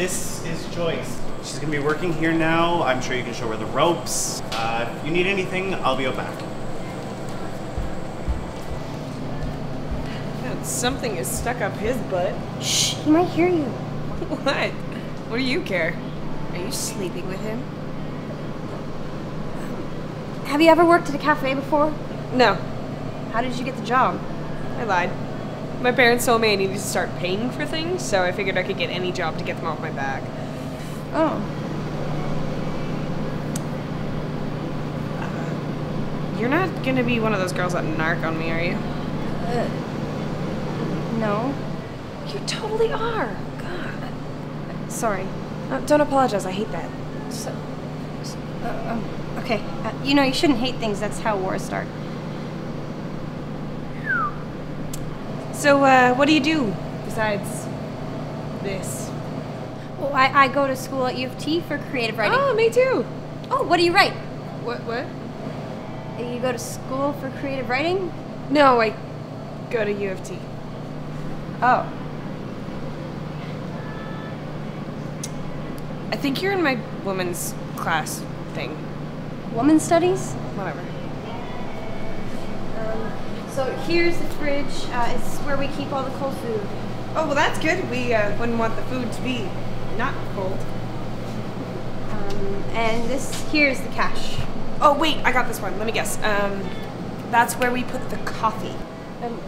this is Joyce. She's gonna be working here now. I'm sure you can show her the ropes. Uh, if you need anything, I'll be out back. Something is stuck up his butt. Shh, he might hear you. What? What do you care? Are you sleeping with him? Have you ever worked at a cafe before? No, How did you get the job? I lied. My parents told me I needed to start paying for things, so I figured I could get any job to get them off my back. Oh. You're not gonna be one of those girls that narc on me, are you? Uh, no. You totally are. God. Sorry. Uh, don't apologize. I hate that. So, so uh, um, okay. Uh, you know, you shouldn't hate things. That's how wars start. So, uh, what do you do besides this? Well, I, I go to school at U of T for creative writing. Oh, me too. Oh, what do you write? What? What? You go to school for creative writing? No, I go to U of T. Oh. I think you're in my women's class thing. Woman studies? Whatever. So here's the fridge. Uh, it's where we keep all the cold food. Oh, well, that's good. We uh, wouldn't want the food to be not cold. Um, and this here's the cash. Oh, wait, I got this one. Let me guess. Um, that's where we put the coffee. Um,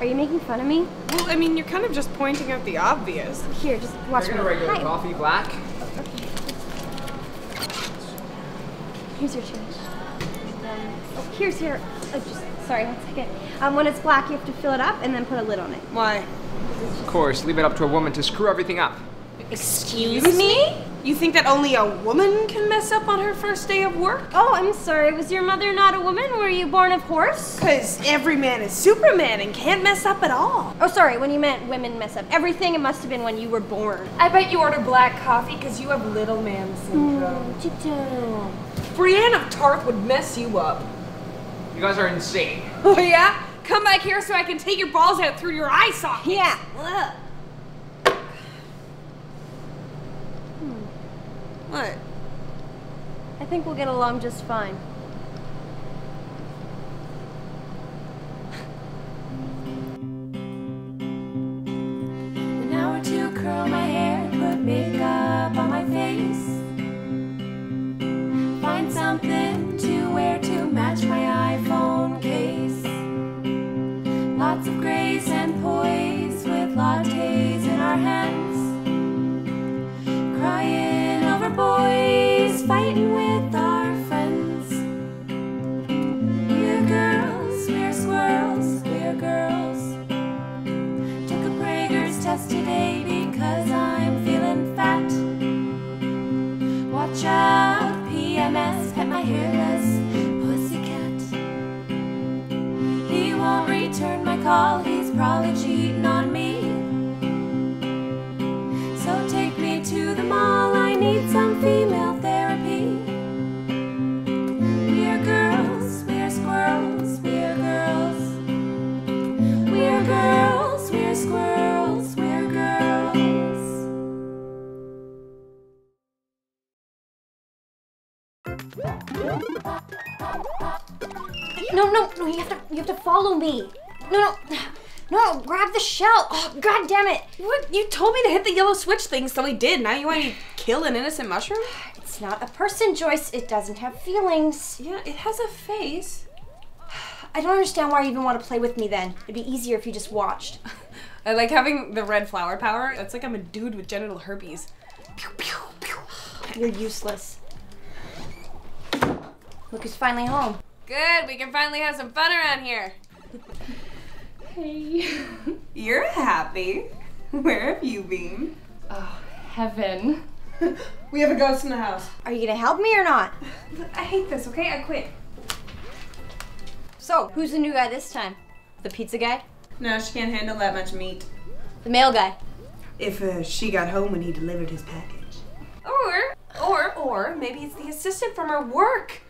are you making fun of me? Well, I mean, you're kind of just pointing out the obvious. Here, just watch Can I me. get a regular Hi. coffee black? Okay. Here's your change. Um, oh, here's your. Uh, just sorry, one second. Um, when it's black, you have to fill it up and then put a lid on it. Why? Of course, leave it up to a woman to screw everything up. Excuse me? You think that only a woman can mess up on her first day of work? Oh, I'm sorry. Was your mother not a woman? Were you born of horse? Because every man is Superman and can't mess up at all. Oh, sorry. When you meant women mess up everything, it must have been when you were born. I bet you order black coffee because you have little man syndrome. What you? Brienne of Tarth would mess you up. You guys are insane. Oh yeah? Come back here so I can take your balls out through your eye socket. Yeah. Ugh. Hmm. What? I think we'll get along just fine. An hour to curl my hair, put makeup on my face. Call, he's Shell. Oh, God damn it! What? You told me to hit the yellow switch thing, so I did. Now you want me to kill an innocent mushroom? It's not a person, Joyce. It doesn't have feelings. Yeah, it has a face. I don't understand why you even want to play with me. Then it'd be easier if you just watched. I like having the red flower power. It's like I'm a dude with genital herpes. Pew, pew, pew. You're useless. Look who's finally home. Good, we can finally have some fun around here. Hey. You're happy. Where have you been? Oh, heaven. We have a ghost in the house. Are you gonna help me or not? I hate this, okay? I quit. So, who's the new guy this time? The pizza guy? No, she can't handle that much meat. The mail guy? If uh, she got home when he delivered his package. Or, or, or maybe it's the assistant from her work.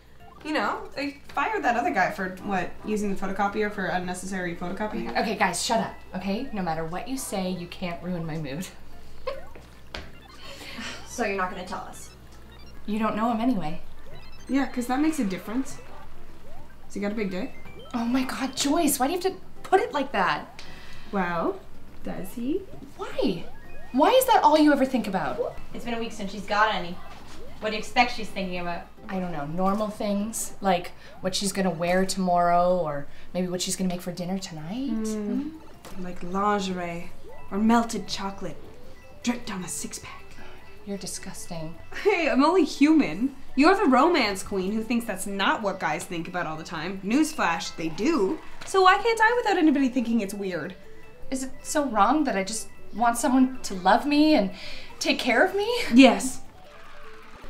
You know, they fired that other guy for what? Using the photocopier for unnecessary photocopying? Okay, guys, shut up, okay? No matter what you say, you can't ruin my mood. So you're not gonna tell us? You don't know him anyway. Yeah, because that makes a difference. Has he got a big dick? Oh my god, Joyce, why do you have to put it like that? Well, does he? Why? Why is that all you ever think about? It's been a week since she's got any. What do you expect she's thinking about? I don't know, normal things like what she's gonna wear tomorrow or maybe what she's gonna make for dinner tonight. Hmm. Like lingerie or melted chocolate dripped down a six pack. You're disgusting. Hey, I'm only human. You're the romance queen who thinks that's not what guys think about all the time. Newsflash, they do. So why can't I without anybody thinking it's weird? Is it so wrong that I just want someone to love me and take care of me? Yes.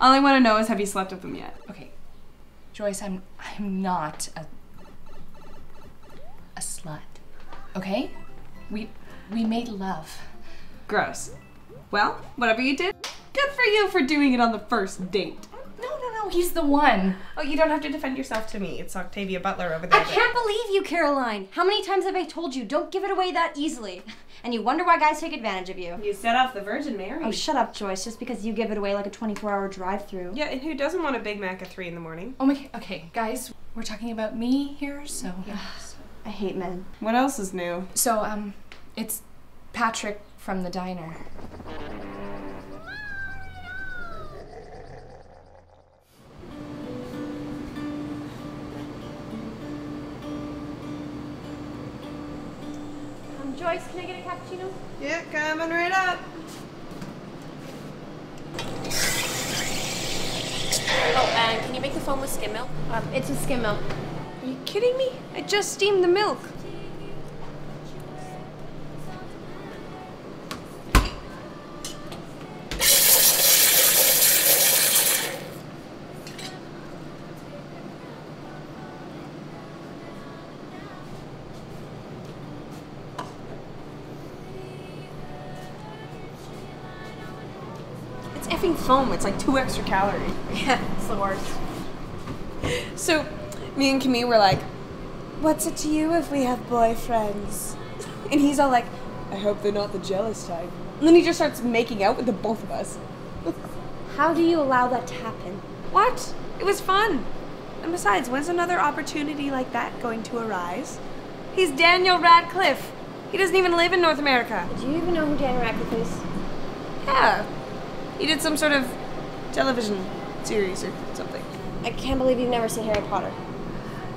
All I want to know is have you slept with him yet? Okay, Joyce, I'm I'm not a a slut. Okay, we we made love. Gross. Well, whatever you did, good for you for doing it on the first date. He's the one. Oh, you don't have to defend yourself to me. It's Octavia Butler over there. I there. can't believe you, Caroline. How many times have I told you don't give it away that easily? And you wonder why guys take advantage of you. You set off the Virgin Mary. Oh, shut up, Joyce. Just because you give it away like a 24 hour drive through. yeah, and who doesn't want a Big Mac at 3 in the morning? Oh my. Okay, guys, we're talking about me here, so I hate men. What else is new? so um, it's Patrick from the diner. Joyce, can I get a cappuccino? Yeah, coming right up. Oh, and can you make the foam with skim milk? Um, it's a skim milk. Are you kidding me? I just steamed the milk. Foam. It's like two extra calories. Yeah, it's the worst. So, me and Camille were like, What's it to you if we have boyfriends? And he's all like, I hope they're not the jealous type. And then he just starts making out with the both of us. How do you allow that to happen? What? It was fun. And besides, when's another opportunity like that going to arise? He's Daniel Radcliffe. He doesn't even live in North America. Do you even know who Daniel Radcliffe is? Yeah. He did some sort of television series or something. I can't believe you've never seen Harry Potter.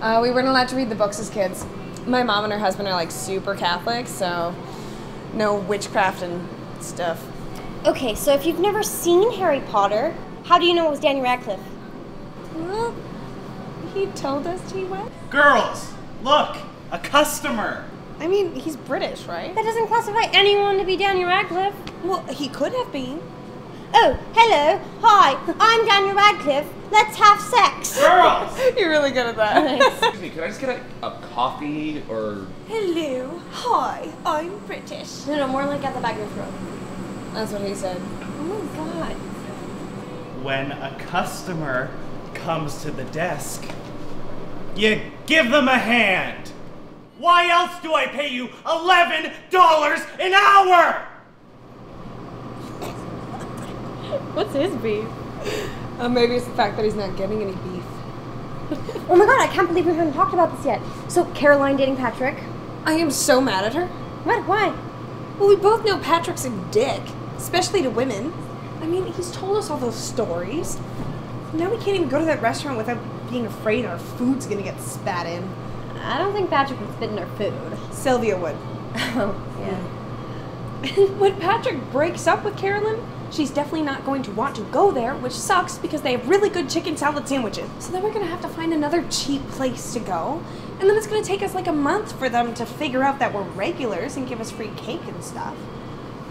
Uh, we weren't allowed to read the books as kids. My mom and her husband are like super Catholic, so no witchcraft and stuff. Okay, so if you've never seen Harry Potter, how do you know it was Danny Radcliffe? Well, he told us he was. Girls, look, a customer. I mean, he's British, right? That doesn't classify anyone to be Danny Radcliffe. Well, he could have been. Oh, hello. Hi, I'm Daniel Radcliffe. Let's have sex. Girls! You're really good at that. Excuse me, could I just get a, a coffee or Hello. Hi, I'm British. No, no, more like at the back of your throat. That's what he said. Oh my god. When a customer comes to the desk, you give them a hand. Why else do I pay you $11 an hour? What's his beef? Uh, maybe it's the fact that he's not getting any beef. Oh my god, I can't believe we haven't talked about this yet. So, Caroline dating Patrick? I am so mad at her. What? Why? Well, we both know Patrick's a dick, especially to women. I mean, he's told us all those stories. Now we can't even go to that restaurant without being afraid our food's gonna get spat in. I don't think Patrick would spit in our food. Sylvia would. Oh, yeah. when Patrick breaks up with Caroline, she's definitely not going to want to go there, which sucks because they have really good chicken salad sandwiches. So then we're gonna have to find another cheap place to go. And then it's gonna take us like a month for them to figure out that we're regulars and give us free cake and stuff.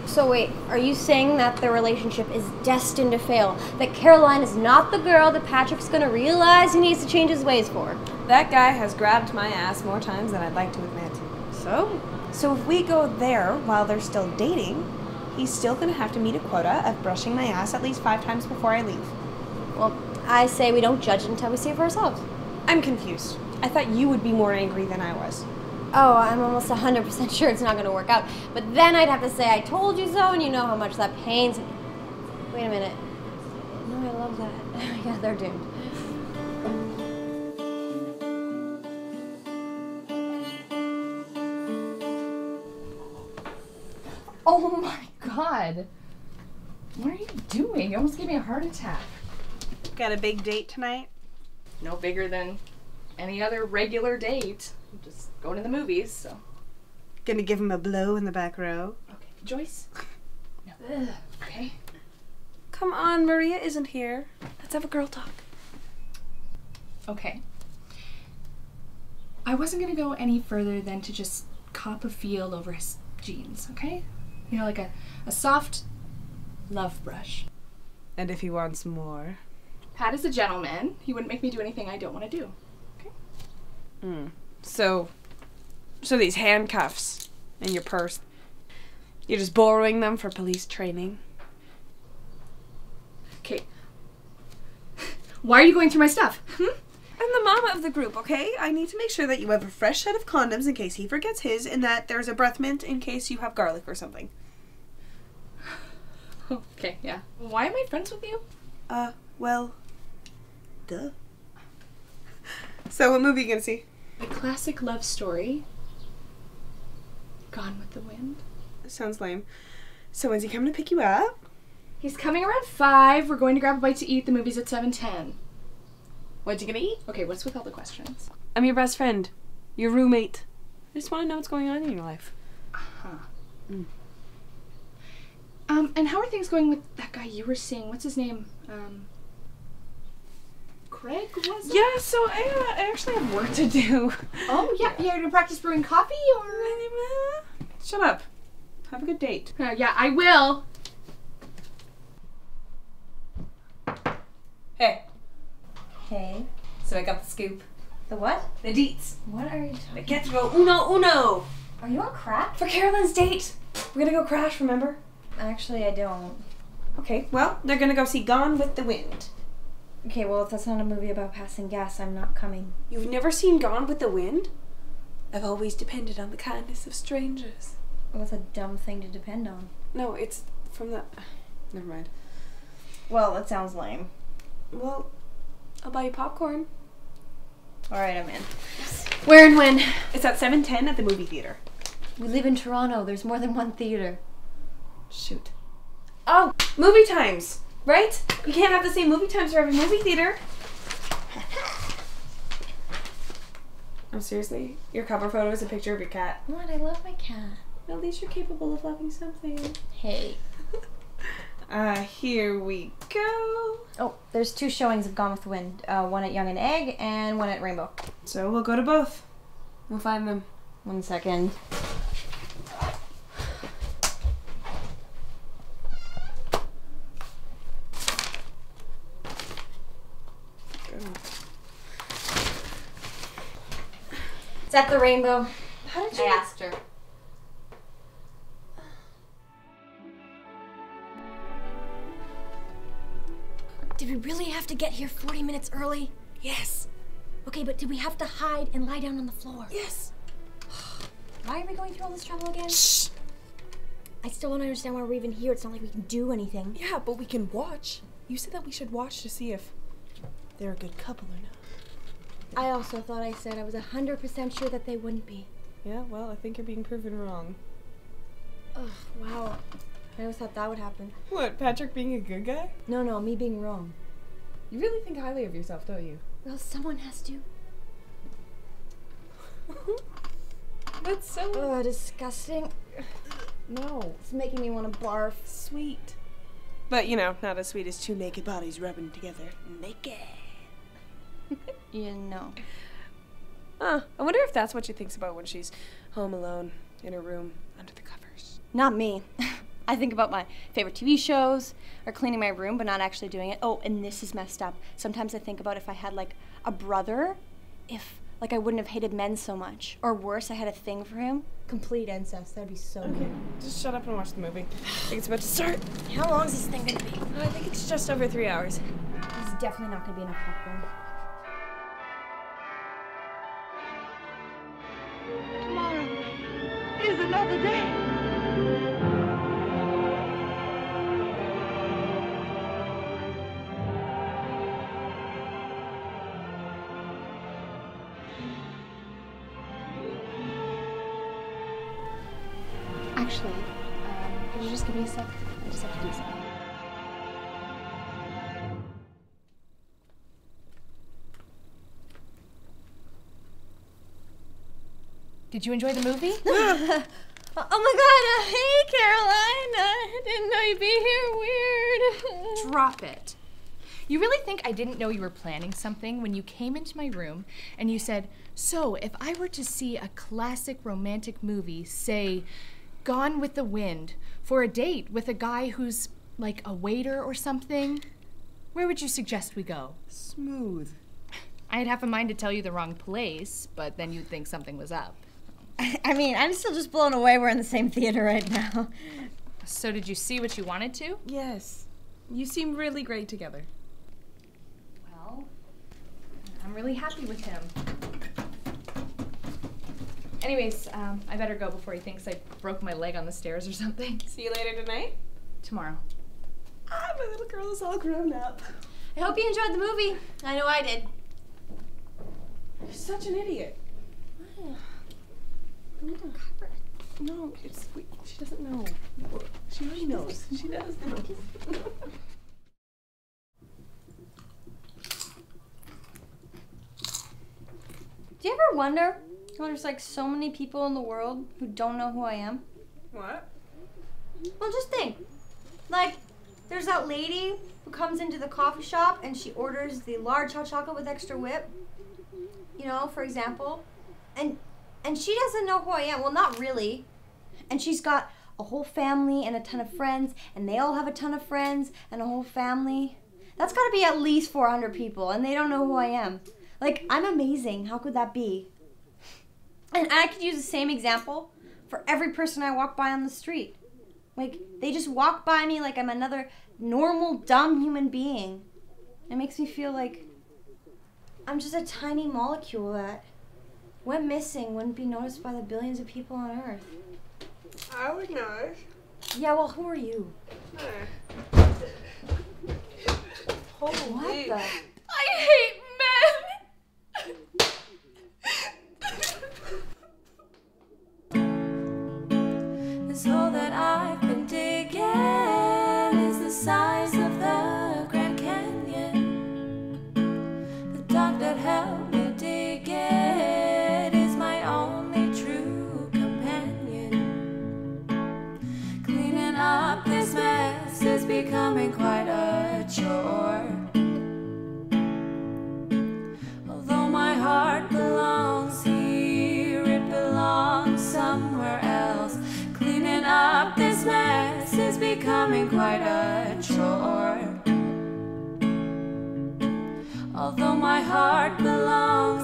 So, wait, are you saying that their relationship is destined to fail? That Caroline is not the girl that Patrick's gonna realize he needs to change his ways for? That guy has grabbed my ass more times than I'd like to admit. So? So if we go there while they're still dating, he's still gonna have to meet a quota of brushing my ass at least five times before I leave. Well, I say we don't judge until we see it for ourselves. I'm confused. I thought you would be more angry than I was. Oh, I'm almost 100% sure it's not gonna work out. But then I'd have to say, I told you so, and you know how much that pains me. Wait a minute. No, I love that. yeah, they're doomed. God. What are you doing? You almost gave me a heart attack. Got a big date tonight? No bigger than any other regular date. Just going to the movies, so. Gonna give him a blow in the back row? Okay. Joyce? No. Ugh, okay. Come on, Maria isn't here. Let's have a girl talk. Okay. I wasn't gonna go any further than to just cop a feel over his jeans, okay? You know, like a, a soft love brush. And if he wants more? Pat is a gentleman. He wouldn't make me do anything I don't want to do. Okay? Hmm. So, so these handcuffs and your purse, you're just borrowing them for police training? Okay. Why are you going through my stuff? Hmm? I'm the mama of the group, okay? I need to make sure that you have a fresh set of condoms in case he forgets his, and that there's a breath mint in case you have garlic or something. Okay, yeah. Why am I friends with you? Uh, well, duh. So, what movie are you gonna see? A classic love story. Gone with the Wind. Sounds lame. So, when's he coming to pick you up? He's coming around five. We're going to grab a bite to eat. The movie's at seven ten. What you gonna eat? Okay, what's with all the questions? I'm your best friend, your roommate. I just want to know what's going on in your life. Huh. Um, and how are things going with that guy you were seeing? What's his name? Um, Craig was it? Yeah, so I, uh, I actually have work to do. Oh yeah, yeah. You're gonna practice brewing coffee, or? Shut up. Have a good date. Uh, yeah, I will. Hey. Hey. So I got the scoop. The what? The deets. What are you The talking get to go uno uno. Are you on crack? For Caroline's date. We're gonna go crash, remember? Actually, I don't. Okay, well, they're gonna go see Gone with the Wind. Okay, well, if that's not a movie about passing gas, I'm not coming. You've never seen Gone with the Wind? I've always depended on the kindness of strangers. That's a dumb thing to depend on? No, it's from the. Never mind. Well, it sounds lame. Well, I'll buy you popcorn. Alright, I'm in. Where and when? It's at 7:10 at the movie theater. We live in Toronto. There's more than one theater. Shoot. Oh, movie times, right? You can't have the same movie times for every movie theater. Oh, seriously? Your cover photo is a picture of your cat. What? I love my cat. At least you're capable of loving something. Hey. Uh, here we go. Oh, there's two showings of Gone with the Wind. Uh, one at Yonge and Egg and one at Rainbow. So we'll go to both. We'll find them. One second. It's at the Rainbow. How did I asked her. Did we really have to get here 40 minutes early? Yes. Okay, but did we have to hide and lie down on the floor? Yes. Why are we going through all this trouble again? Shh. I still don't understand why we're even here. It's not like we can do anything. Yeah, but we can watch. You said that we should watch to see if they're a good couple or not. I also thought I said I was 100% sure that they wouldn't be. Yeah, well, I think you're being proven wrong. Ugh, wow. I always thought that would happen. What, Patrick being a good guy? No, no, me being wrong. You really think highly of yourself, don't you? Well, someone has to. That's so Ugh, disgusting. no It's making me want to barf. sweet. But you know, not as sweet as two naked bodies rubbing together. Naked. You know. Huh. I wonder if that's what she thinks about when she's home alone in her room under the covers. Not me. I think about my favorite TV shows or cleaning my room, but not actually doing it. Oh, and this is messed up. Sometimes I think about if I had like a brother, if like I wouldn't have hated men so much. Or worse, I had a thing for him. Complete incest. That'd be so good. Just shut up and watch the movie. I think it's about to start. How long is this thing gonna be? I think it's just over three hours. This is definitely not gonna be enough popcorn. is another day. Actually, uh, um, could you just give me a sec? I just have to do something. Did you enjoy the movie? oh my god, uh, hey Caroline! Uh, I didn't know you'd be here. Weird. Drop it. You really think I didn't know you were planning something when you came into my room and you said, So, if I were to see a classic romantic movie, say, Gone with the Wind, for a date with a guy who's like a waiter or something, where would you suggest we go? Smooth. I'd have a mind to tell you the wrong place, but then you'd think something was up. I mean, I'm still just blown away we're in the same theater right now. So, did you see what you wanted to? Yes. You seem really great together. Well, I'm really happy with him. Anyways, um, I better go before he thinks I broke my leg on the stairs or something. See you later tonight. Tomorrow. Ah, my little girl is all grown up. I hope you enjoyed the movie. I know I did. You're such an idiot. No, it's we, she doesn't know. She already knows. She does know. Do you ever wonder how there's like so many people in the world who don't know who I am? What? Well, just think. Like, there's that lady who comes into the coffee shop and she orders the large hot chocolate with extra whip. You know, for example. And and she doesn't know who I am. Well, not really. And she's got a whole family and a ton of friends, and they all have a ton of friends and a whole family. That's got to be at least 400 people, and they don't know who I am. Like, I'm amazing. How could that be? And I could use the same example for every person I walk by on the street. Like, they just walk by me like I'm another normal, dumb human being. It makes me feel like I'm just a tiny molecule that went missing, wouldn't be noticed by the billions of people on Earth. I would know. Yeah, well, who are you? Holy. What the? I hate men! This hole that I've been digging becoming quite a chore. Although my heart belongs here, it belongs somewhere else. Cleaning up this mess is becoming quite a chore. Although my heart belongs